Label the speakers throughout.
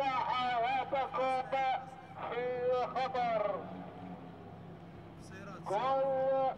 Speaker 1: تقع
Speaker 2: وتقوم في خطر كل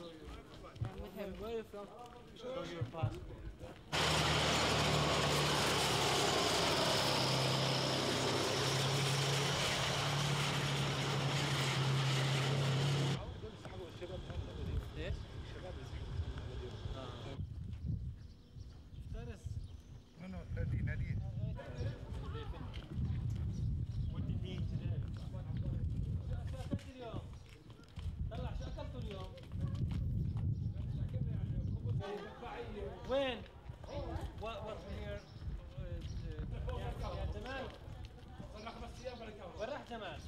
Speaker 2: I'm.
Speaker 3: Where are you from? Show your passport. وين؟ What what's here? يا جمال وين راح جمال؟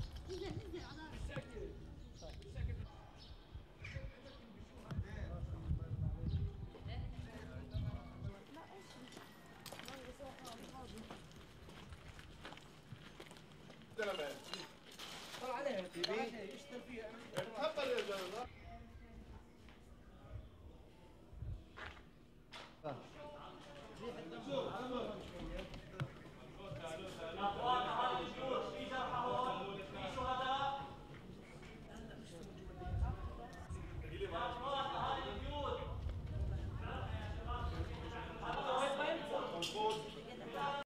Speaker 4: تفضل يا زلمه